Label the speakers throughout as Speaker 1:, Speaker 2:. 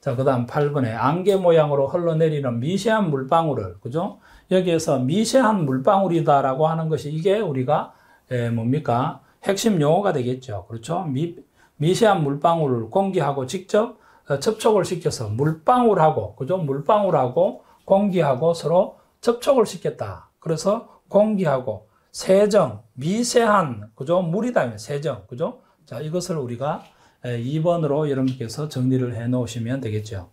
Speaker 1: 자, 그 다음 8번에 안개 모양으로 흘러내리는 미세한 물방울을, 그죠? 여기에서 미세한 물방울이다라고 하는 것이 이게 우리가, 에, 뭡니까? 핵심 용어가 되겠죠. 그렇죠? 미, 미세한 물방울을 공기하고 직접 어, 접촉을 시켜서 물방울하고, 그죠? 물방울하고 공기하고 서로 접촉을 시켰다. 그래서 공기하고 세정, 미세한, 그죠? 물이다. 세정, 그죠? 자, 이것을 우리가 2번으로 여러분께서 정리를 해 놓으시면 되겠죠.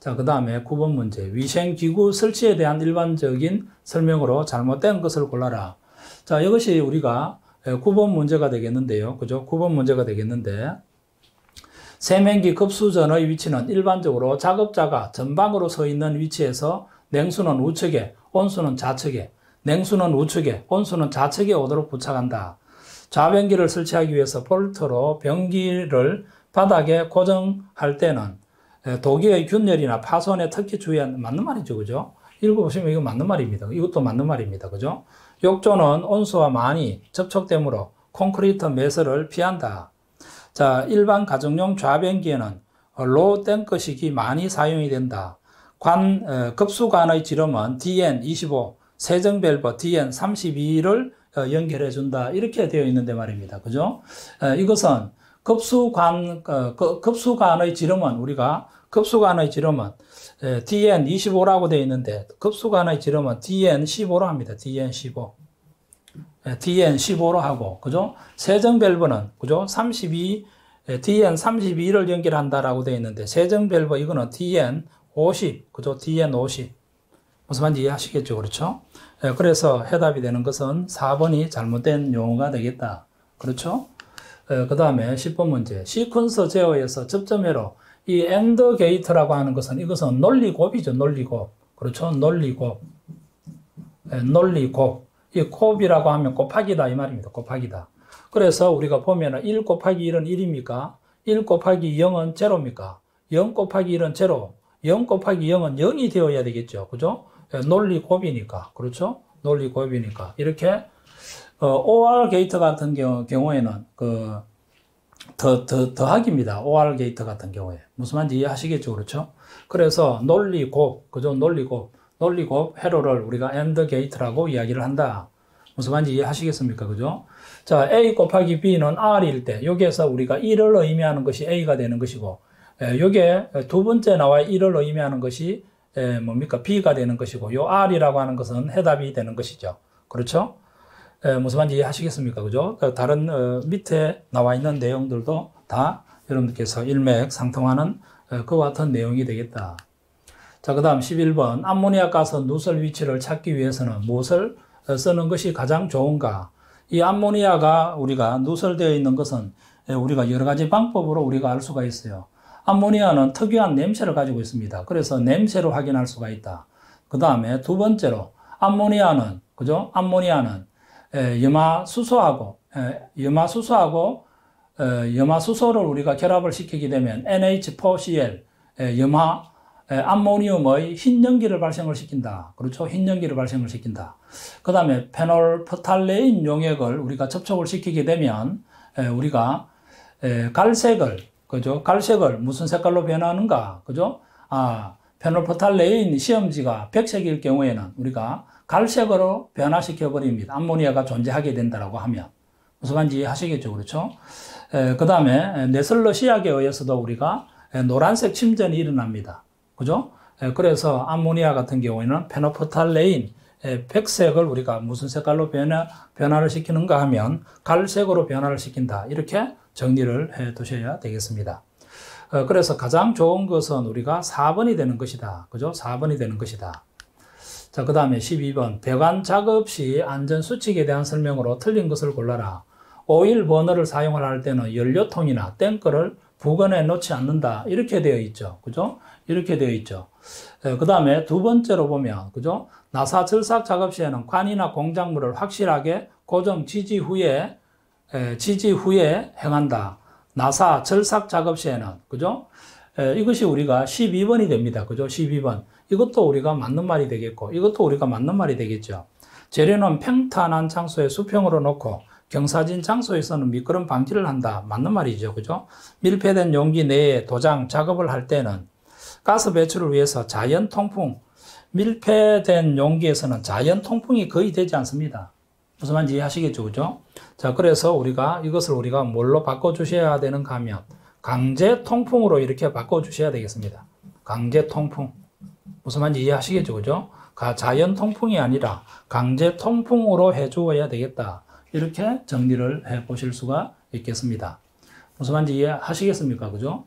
Speaker 1: 자, 그 다음에 9번 문제. 위생기구 설치에 대한 일반적인 설명으로 잘못된 것을 골라라. 자, 이것이 우리가 9번 문제가 되겠는데요. 그죠? 9번 문제가 되겠는데, 세면기 급수전의 위치는 일반적으로 작업자가 전방으로 서 있는 위치에서 냉수는 우측에, 온수는 좌측에, 냉수는 우측에, 온수는 좌측에 오도록 부착한다. 좌변기를 설치하기 위해서 볼트로 변기를 바닥에 고정할 때는 도기의 균열이나 파손에 특히 주의한 맞는 말이죠, 그죠? 읽어보시면 이거 맞는 말입니다. 이것도 맞는 말입니다, 그죠? 욕조는 온수와 많이 접촉되므로 콘크리트 매설을 피한다. 자, 일반 가정용 좌변기에는 로 탱크식이 많이 사용이 된다. 관, 급수관의 지름은 DN25, 세정밸브 DN32를 어, 연결해 준다. 이렇게 되어 있는데 말입니다. 그죠? 이것은 급수관, 어, 급수관의 지름은 우리가 급수관의 지름은 DN25라고 되어 있는데 급수관의 지름은 DN15로 합니다. DN15. DN15로 하고, 그죠? 세정 밸브는, 그죠? 32, DN32를 연결한다라고 되어 있는데, 세정 밸브 이거는 DN50, 그죠? DN50. 무슨 말인지 이해하시겠죠? 그렇죠? 예, 그래서 해답이 되는 것은 4번이 잘못된 용어가 되겠다. 그렇죠? 예, 그 다음에 10번 문제. 시퀀스 제어에서 접점회로 이 AND 게이트라고 하는 것은 이것은 논리곱이죠. 논리곱. 그렇죠? 논리곱. 예, 논리곱. 이 곱이라고 하면 곱하기다 이 말입니다. 곱하기다. 그래서 우리가 보면 1 곱하기 1은 1입니까? 1 곱하기 0은 제로입니까? 0 곱하기 1은 제로. 0 곱하기 0은 0이 되어야 되겠죠. 그죠? 예, 논리 곱이니까 그렇죠? 논리 곱이니까 이렇게 어, OR 게이트 같은 경우, 경우에는 그 더, 더, 더하기입니다. OR 게이트 같은 경우에. 무슨 말인지 이해하시겠죠? 그렇죠? 그래서 논리 곱, 그죠? 논리 곱, 논리 곱 회로를 우리가 AND 게이트라고 이야기를 한다. 무슨 말인지 이해하시겠습니까? 그죠? 자, A 곱하기 B는 R일 때, 여기에서 우리가 1을 의미하는 것이 A가 되는 것이고, 여기에 두 번째 나와 1을 의미하는 것이 에, 뭡니까? B가 되는 것이고, 요 R이라고 하는 것은 해답이 되는 것이죠. 그렇죠? 에, 무슨 말인지 이해하시겠습니까? 그죠? 그 다른, 어, 밑에 나와 있는 내용들도 다 여러분들께서 일맥 상통하는 어, 그와 같은 내용이 되겠다. 자, 그 다음 11번. 암모니아 가스 누설 위치를 찾기 위해서는 무엇을 어, 쓰는 것이 가장 좋은가? 이 암모니아가 우리가 누설되어 있는 것은 우리가 여러 가지 방법으로 우리가 알 수가 있어요. 암모니아는 특유한 냄새를 가지고 있습니다. 그래서 냄새로 확인할 수가 있다. 그 다음에 두 번째로 암모니아는 그죠? 암모니아는 염화수소하고 염화수소하고 염화수소를 우리가 결합을 시키게 되면 NH4Cl 염화 암모니움의 흰 연기를 발생을 시킨다. 그렇죠? 흰 연기를 발생을 시킨다. 그 다음에 페놀프탈레인 용액을 우리가 접촉을 시키게 되면 우리가 갈색을 그죠? 갈색을 무슨 색깔로 변하는가? 그죠? 아, 페놀포탈레인 시험지가 백색일 경우에는 우리가 갈색으로 변화시켜 버립니다. 암모니아가 존재하게 된다라고 하면. 무슨 말인지 하시겠죠? 그렇죠? 그 다음에 네슬러 시약에 의해서도 우리가 노란색 침전이 일어납니다. 그죠? 에, 그래서 암모니아 같은 경우에는 페노포탈레인 백색을 우리가 무슨 색깔로 변화, 변화를 시키는가 하면 갈색으로 변화를 시킨다. 이렇게 정리를 해 두셔야 되겠습니다. 어, 그래서 가장 좋은 것은 우리가 4번이 되는 것이다. 그죠? 4번이 되는 것이다. 자, 그 다음에 12번. 배관 작업 시 안전수칙에 대한 설명으로 틀린 것을 골라라. 오일 버너를 사용을 할 때는 연료통이나 탱크를 부근에 놓지 않는다. 이렇게 되어 있죠. 그죠? 이렇게 되어 있죠. 그 다음에 두 번째로 보면, 그죠? 나사 절삭 작업 시에는 관이나 공작물을 확실하게 고정 지지 후에 지지 후에 행한다. 나사 절삭 작업 시에는 그죠? 이것이 우리가 12번이 됩니다. 그죠? 12번. 이것도 우리가 맞는 말이 되겠고 이것도 우리가 맞는 말이 되겠죠. 재료는 평탄한 장소에 수평으로 놓고 경사진 장소에서는 미끄럼 방지를 한다. 맞는 말이죠. 그죠? 밀폐된 용기 내에 도장 작업을 할 때는 가스 배출을 위해서 자연 통풍, 밀폐된 용기에서는 자연 통풍이 거의 되지 않습니다. 무슨 말인지 이해하시겠죠, 그죠? 자, 그래서 우리가 이것을 우리가 뭘로 바꿔주셔야 되는가 하면 강제 통풍으로 이렇게 바꿔주셔야 되겠습니다. 강제 통풍. 무슨 말인지 이해하시겠죠, 그죠? 자연 통풍이 아니라 강제 통풍으로 해주어야 되겠다. 이렇게 정리를 해 보실 수가 있겠습니다. 무슨 말인지 이해하시겠습니까? 그죠?